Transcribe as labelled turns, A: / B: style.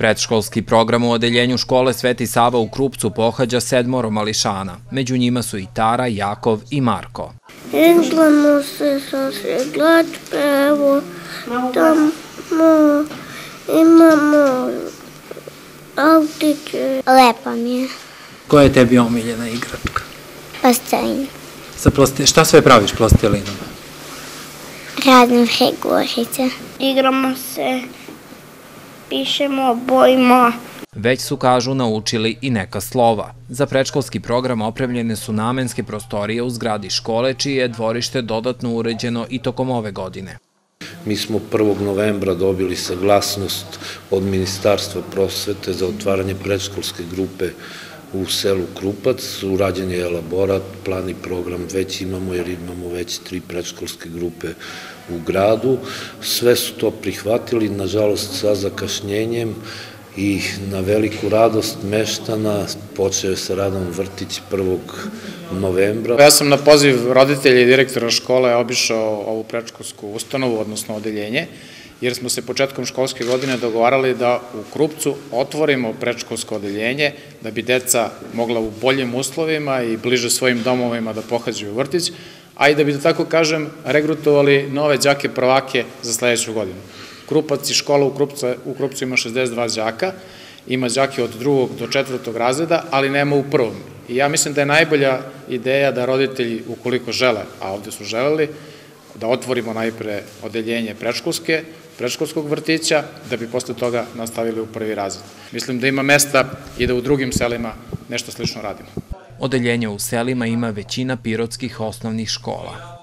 A: Predškolski program u odeljenju škole Sveti Sava u Krupcu pohađa sedmoro mališana. Među njima su i Tara, Jakov i Marko.
B: Igramo se sa seglačke, evo tamo imamo autiće.
C: Lepo mi je.
D: Koja je tebi omiljena igračka?
C: Plastelina.
D: Sa plasti... Šta sve praviš plastelinom?
C: Razne figurice.
B: Igramo se, pišemo, bojimo.
A: Već su, kažu, naučili i neka slova. Za predškolski program opremljene su namenske prostorije u zgradi škole, čije je dvorište dodatno uređeno i tokom ove godine.
E: Mi smo 1. novembra dobili saglasnost od Ministarstva prosvete za otvaranje predškolske grupe u selu Krupac, urađen je elaborat, plan i program već imamo jer imamo već tri predškolske grupe u gradu. Sve su to prihvatili, nažalost sa zakašnjenjem i na veliku radost meštana počeo sa radom vrtić 1. novembra.
F: Ja sam na poziv roditelja i direktora škole obišao ovu predškolsku ustanovu, odnosno odeljenje, jer smo se početkom školske godine dogovarali da u Krupcu otvorimo predškolsko odeljenje, da bi deca mogla u boljim uslovima i bliže svojim domovima da pohađaju vrtić, a i da bi, da tako kažem, regrutovali nove đake prvake za sledeću godinu. Krupac i škola u Krupcu, u Krupcu ima 62 đaka, ima đake od drugog do četvrtog razreda, ali nema u prvom. I ja mislim da je najbolja ideja da roditelji, ukoliko žele, a ovde su želeli, da otvorimo najpre odeljenje predškolske, predškolskog vrtića, da bi posle toga nastavili u prvi razred. Mislim da ima mesta i da u drugim selima nešto slično radimo.
A: Odeljenje u selima ima većina pirotskih osnovnih škola.